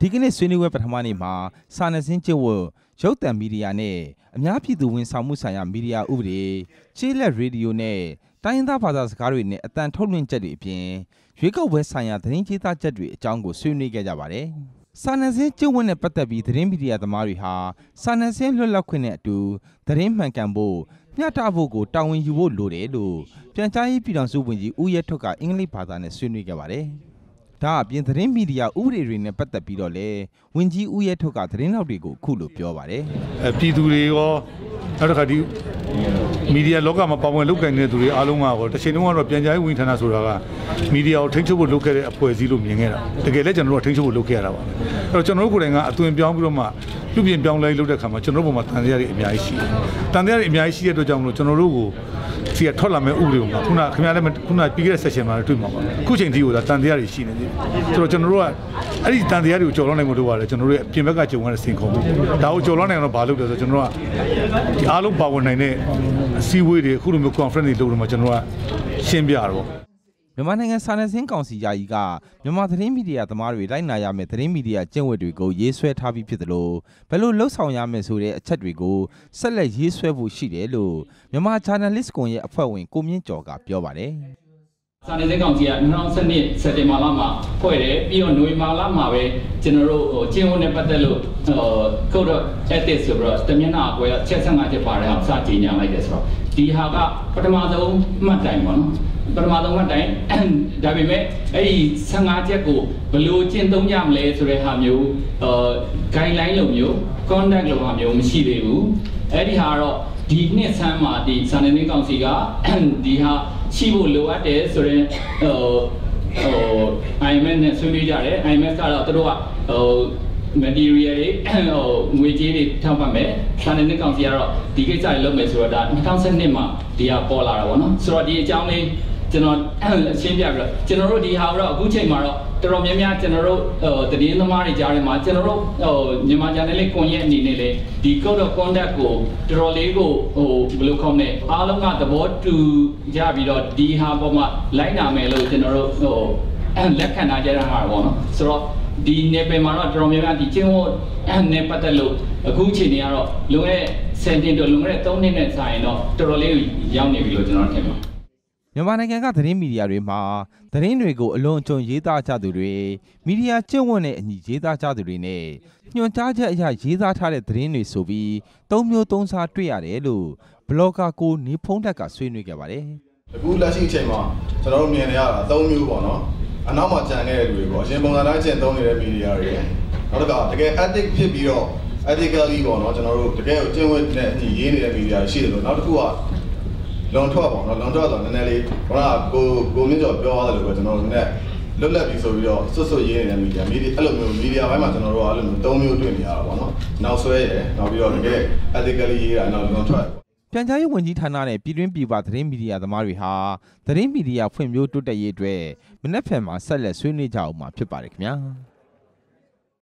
ဒီကနေ့ဆွေးနွေးပွဲပထမနေ့မှာစာနယ်ဇင်းကျင့်ဝတ်ရုပ်သံမီဒီယာနဲ့အများပြည်သူဝန်ဆောင်မှုဆိုင်ရာမီဒီယာဥပဒေချေးလက်ရေဒီယိုနဲ့တိုင်းရင်းသားဘာသာစကားတွေနဲ့အတန်ထုတ်လွှင့်ချက်တွေအပြင်ရွေးကောက်ပွဲဆိုင်ရာသတင်းကြေးသားချက်တွေအကြောင်းကိုဆွေးနွေးခဲ့ကြပါတယ်။စာနယ်ဇင်းကျင့်ဝတ်နဲ့ပတ်သက်ပြီးသတင်းမီဒီယာသမားတွေဟာစာနယ်ဇင်းလွတ်လပ်ခွင့်နဲ့အတူသတင်းမှန်ကန်ဖို့မျှတဖို့ကိုတာဝန်ယူဖို့လိုတယ်လို့ပြန်ကြားရေးပြည်ထောင်စုဝန်ကြီးဦးရဲထွဋ်ကအင်္ဂလိပ်ဘာသာနဲ့ဆွေးနွေးခဲ့ပါတယ်။ ဒါအပြင်သတင်းမီဒီယာဥပဒေတွေနဲ့ပတ်သက်ပြီးတော့လေဝင်ကြီးဦးရဲထုတ်ကသတင်းထောက်တွေကိုအခုလိုပြောပါတယ်အဲပြည်သူတွေရောနောက်တစ်ခါဒီ မီဒီယာလောကမှာပါဝင်လုပ်ကိုင်နေတဲ့သူတွေအားလုံးကရောတစ်ချိန်လုံးကတော့ပြန်ကြားရေးဝန်ကြီးဌာနဆိုတာကမီဒီယာကိုထိန်းချုပ်ဖို့လုပ်ခဲ့တဲ့အဖွဲ့အစည်းလို့မြင်ခဲ့တာတကယ်လည်းကျွန်တော်တို့ကထိန်းချုပ်ဖို့လုပ်ခဲ့ရတာပါအဲ့တော့ကျွန်တော်တို့ကိုယ်တိုင်ကအသွင်ပြောင်းပြီးတော့မှပြုပြင်ပြောင်းလဲလုပ်တဲ့ခါမှာကျွန်တော်တို့ပုံမှာတန်တရားတွေအများကြီးရှိတယ်တန်တရားတွေအများကြီးရှိတဲ့အတွက်ကြောင့်မလို့ကျွန်တော်တို့ကိုစီကထွက်လာမဲ့ဥပဒေမှာခုနခင်ဗျားလည်းခုနပြီးခဲ့တဲ့ session မှာတွေ့မှာပါအခုချိန်ထိကိုဒါတန်တရားတွေရှိနေသေးတယ်ဆိုတော့ကျွန်တော်တို့ကအဲ့ဒီတန်တရားတွေကိုကြော်လွှမ်းနိုင်မှုတို့ပါတယ်ကျွန်တော်တို့ရဲ့ပြင်ဘက်ကကြုံရတဲ့စင်ခုံမှုဒါကိုကြော်လွှမ်းနိုင်အောင်တော့ဘာလုပ်လဲဆိုတော့ကျွန်တော်တို့ကဒီအားလုံးပါဝင်နိုင်တဲ့အစည်းအဝေးတွေအခုလိုမျိုး conference တွေလုပ်လို့မှကျွန်တော်တို့ကရှင်းပြတော့မြန်မာနိုင်ငံစာနယ်ဇင်းကောင်စီယာယီကမြန်မာသတင်းမီဒီယာသမားတွေလိုက်နာရမယ့်သတင်းမီဒီယာကျင့်ဝတ်တွေကိုရေးဆွဲထားပြီးဖြစ်တယ်လို့ဘယ်လိုလှုပ်ဆောင်ရမယ်ဆိုတဲ့အချက်တွေကိုဆက်လက်ရေးဆွဲဖို့ရှိတယ်လို့မြန်မာ journalist ကွန်ရဲ့အဖွဲ့ဝင်ကိုမြင့်ကျော်ကပြောပါတယ် စာနယ်ဇင်းကောင်စီက2012စက်တင်ဘာလမှာဖွဲ့တယ်ပြီးတော့နိုဝင်ဘာလမှာပဲကျွန်တော်တို့ဟိုကျင်းဝတ်နဲ့ပတ်သက်လို့ဟို code of ethics ဆိုပြီးတော့တမျက်နှာအကွဲချက်15ချက်ပါတဲ့အောင်စကြေညာလိုက်တယ်ဆိုတော့ဒီဟာကပထမဆုံးမှတ်တိုင်ပေါ့နော်ပထမဆုံးမှတ်တိုင်ဒါပေမဲ့အဲ့ဒီ15ချက်ကိုဘယ်လိုကျင့်သုံးကြမလဲဆိုတဲ့ဟာမျိုးဟို guideline လိုမျိုး conduct လိုဟာမျိုးမရှိသေးဘူးအဲ့ဒီဟာတော့ ဒီနှစ်ဆန်းမှာဒီစာနယ်ဇင်းကောင်စီကဒီဟာရှိဖို့လိုအပ်တယ်ဆိုရင်ဟိုဟို IMF နဲ့ဆွေးနွေးကြတယ် IMF ကတော့သူတို့ကဟို material တွေဟိုငွေကြေးတွေထောက်ပံ့မယ်စာနယ်ဇင်းကောင်စီကတော့ဒီကိစ္စတွေလုပ်မယ်ဆိုတော့ဒါ2012မှာဒီဟာပေါ်လာတာပေါ့နော်ဆိုတော့ဒီအကြောင်းလေး ကျွန်တော်အရှင်းပြပြီးတော့ကျွန်တော်တို့ဒီဟာတော့အခုချိန်မှာတော့တော်တော်များများကျွန်တော်တို့ဟိုတည်င်းသမားတွေကြားထဲမှာကျွန်တော်တို့ဟိုမြန်မာ channel လေးကွန်ရက်အနေနဲ့လေဒီ code of conduct ကိုတော်တော်လေးကိုဟိုဘယ်လိုခေါမလဲအားလုံးကသဘောတူကြပြီးတော့ဒီဟာပေါ်မှာလိုက်နာမယ်လို့ကျွန်တော်တို့ဟိုလက်ခံထားကြတာမှာပေါ့နော်ဆိုတော့ဒီနယ်ပယ်မှာတော့တော်တော်များများဒီချင်းဟိုနဲ့ပတ်သက်လို့အခုချိန်တွေကတော့လွန်ခဲ့တဲ့10နှစ်တော့လွန်ခဲ့တဲ့3နှစ်နဲ့ဆိုင်တော့တော်တော်လေးရောက်နေပြီလို့ကျွန်တော်ထင်ပါတယ် မြန်မာနိုင်ငံကသတင်းမီဒီယာတွေမှာသတင်းတွေကိုအလွန်အကျွံရေးသားကြသူတွေမီဒီယာကျင့်ဝတ်နဲ့အညီရေးသားကြသူတွေနဲ့ညွှန်ကြားချက်အရရေးသားထားတဲ့သတင်းတွေဆိုပြီးသုံးမျိုးသုံးစားတွေ့ရတယ်လို့ဘလော့ဂါကိုနေဖုံးတက်ကဆွေးနွေးခဲ့ပါတယ်အခုလက်ရှိအချိန်မှာကျွန်တော်တို့မြင်နေရတာ၃မျိုးပေါ့နော်အနောက်မှာကြံခဲ့တဲ့လူတွေပေါ့အရင်ပုံစံတိုင်းကျင့်သုံးနေတဲ့မီဒီယာတွေနောက်တစ်ခါတကယ် ethic ဖြစ်ပြီးတော့ ethically ပေါ့နော်ကျွန်တော်တို့တကယ်ကိုကျင့်ဝတ်နဲ့အညီရေးနေတဲ့မီဒီယာတွေရှိတယ်လို့နောက်တစ်ခုက လွန်ထွက်ပေါ့နော်လွန်ထွက်ဆိုတော့နည်းနည်းလေးခုနကကိုကိုမြင့်ကျော်ပြောရတယ်လို့ပဲကျွန်တော်တို့နည်းလွတ်လပ်ပြီဆိုပြီးတော့စွတ်စွတ်ရေးနေတဲ့မီဒီယာမီဒီအဲ့လိုမျိုးမီဒီယာဘက်မှာကျွန်တော်တို့ကအဲ့လိုမျိုး၃မျိုးတွေ့နေရတာပေါ့နော်နောက်ဆွဲရယ်နောက်ပြီးတော့တကယ် ethically ရေးတာနောက်လွန်ထွက်ပြန်ကြားရေးဝန်ကြီးဌာနနဲ့ပြည်တွင်းပြည်ပသတင်းမီဒီယာသမားတွေဟာသတင်းမီဒီယာဖွံ့ဖြိုးတိုးတက်ရေးအတွက်မနေ့ဖက်မှာဆက်လက်ဆွေးနွေးကြအောင်မှာဖြစ်ပါတယ်ခင်ဗျာ